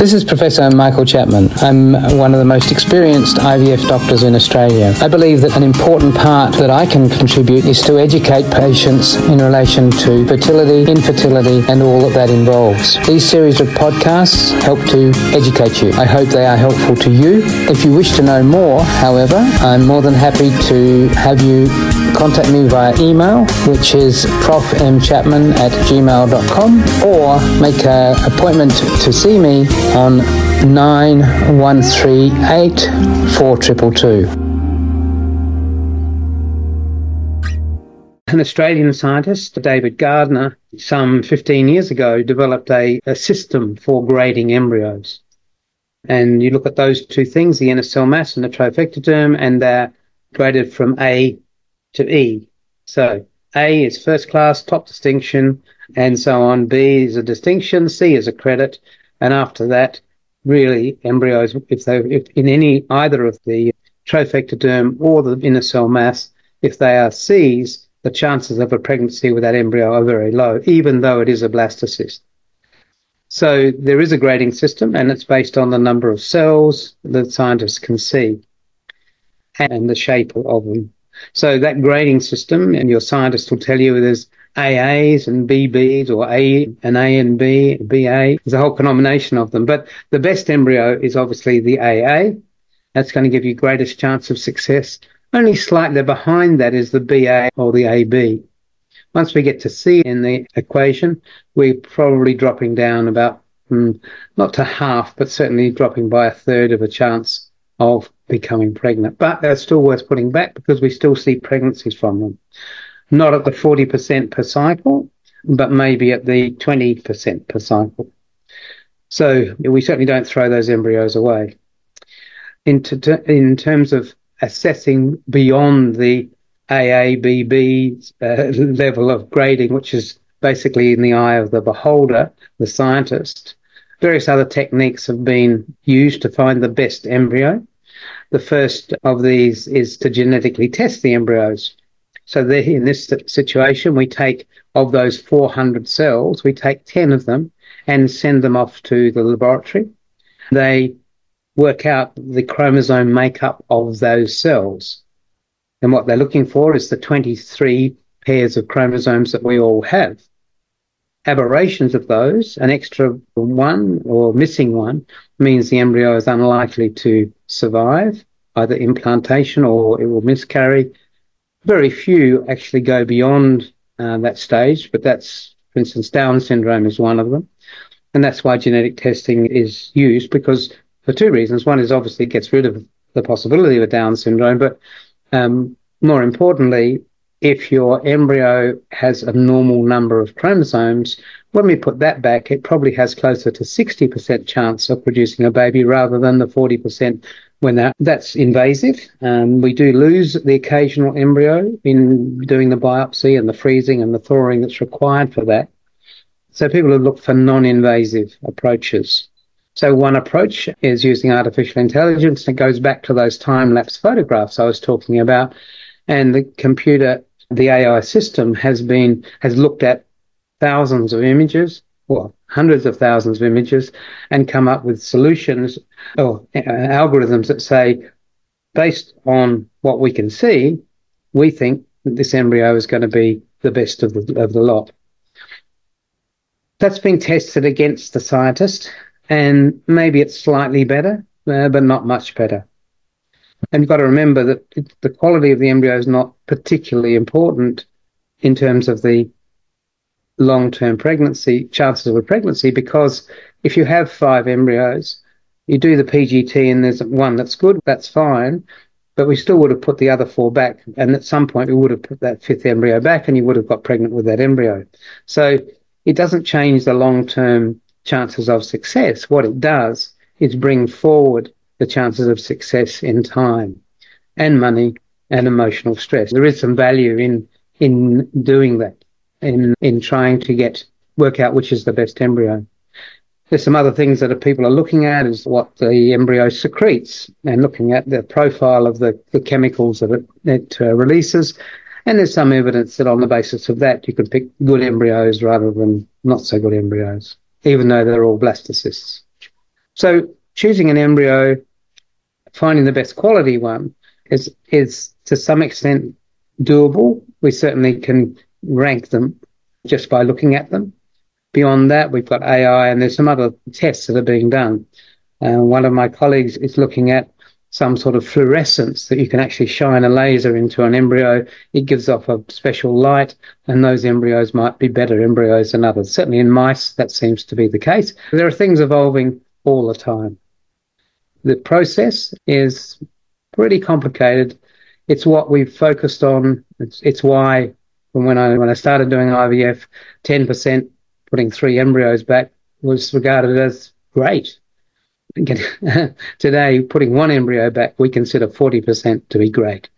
This is Professor Michael Chapman. I'm one of the most experienced IVF doctors in Australia. I believe that an important part that I can contribute is to educate patients in relation to fertility, infertility, and all that that involves. These series of podcasts help to educate you. I hope they are helpful to you. If you wish to know more, however, I'm more than happy to have you contact me via email, which is profmchapman at gmail.com, or make an appointment to see me on 9138 4222. An Australian scientist, David Gardner, some 15 years ago developed a, a system for grading embryos. And you look at those two things, the inner cell mass and the trophectoderm, and they're graded from A to E. So A is first class, top distinction, and so on. B is a distinction, C is a credit, and after that, really embryos, if they if in any either of the trophectoderm or the inner cell mass, if they are C's, the chances of a pregnancy with that embryo are very low, even though it is a blastocyst. So there is a grading system, and it's based on the number of cells that scientists can see and the shape of them. So that grading system, and your scientist will tell you there's AAs and BBs or A and A and B, BA. There's a whole combination of them. But the best embryo is obviously the AA. That's going to give you greatest chance of success. Only slightly behind that is the BA or the AB. Once we get to C in the equation, we're probably dropping down about, mm, not to half, but certainly dropping by a third of a chance of becoming pregnant. But they're still worth putting back because we still see pregnancies from them not at the 40% per cycle, but maybe at the 20% per cycle. So we certainly don't throw those embryos away. In, in terms of assessing beyond the AABB uh, level of grading, which is basically in the eye of the beholder, the scientist, various other techniques have been used to find the best embryo. The first of these is to genetically test the embryos. So in this situation, we take of those 400 cells, we take 10 of them and send them off to the laboratory. They work out the chromosome makeup of those cells. And what they're looking for is the 23 pairs of chromosomes that we all have. Aberrations of those, an extra one or missing one, means the embryo is unlikely to survive, either implantation or it will miscarry very few actually go beyond uh, that stage, but that's, for instance, Down syndrome is one of them. And that's why genetic testing is used because for two reasons. One is obviously it gets rid of the possibility of a Down syndrome, but um, more importantly, if your embryo has a normal number of chromosomes, when we put that back, it probably has closer to 60% chance of producing a baby rather than the 40% when that, that's invasive. Um, we do lose the occasional embryo in doing the biopsy and the freezing and the thawing that's required for that. So people have looked for non-invasive approaches. So one approach is using artificial intelligence. It goes back to those time-lapse photographs I was talking about. And the computer, the AI system has been, has looked at thousands of images well, hundreds of thousands of images and come up with solutions or uh, algorithms that say, based on what we can see, we think that this embryo is going to be the best of the, of the lot. That's been tested against the scientist, and maybe it's slightly better, uh, but not much better. And you've got to remember that the quality of the embryo is not particularly important in terms of the long-term pregnancy, chances of a pregnancy, because if you have five embryos, you do the PGT and there's one that's good, that's fine, but we still would have put the other four back. And at some point, we would have put that fifth embryo back and you would have got pregnant with that embryo. So it doesn't change the long-term chances of success. What it does is bring forward the chances of success in time and money and emotional stress. There is some value in, in doing that in in trying to get work out which is the best embryo. There's some other things that people are looking at is what the embryo secretes and looking at the profile of the, the chemicals that it, it uh, releases. And there's some evidence that on the basis of that, you can pick good embryos rather than not so good embryos, even though they're all blastocysts. So choosing an embryo, finding the best quality one is, is to some extent doable. We certainly can rank them just by looking at them. Beyond that, we've got AI and there's some other tests that are being done. Uh, one of my colleagues is looking at some sort of fluorescence that you can actually shine a laser into an embryo. It gives off a special light, and those embryos might be better embryos than others. Certainly in mice, that seems to be the case. There are things evolving all the time. The process is pretty complicated. It's what we've focused on. It's, it's why from when I when I started doing IVF, ten percent putting three embryos back was regarded as great. Today, putting one embryo back, we consider 40% to be great.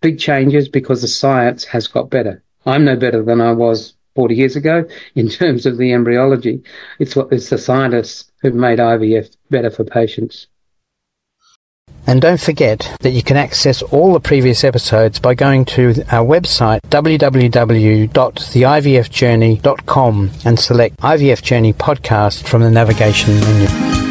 Big changes because the science has got better. I'm no better than I was 40 years ago in terms of the embryology. It's what it's the scientists who've made IVF better for patients. And don't forget that you can access all the previous episodes by going to our website www.theivfjourney.com and select IVF Journey podcast from the navigation menu.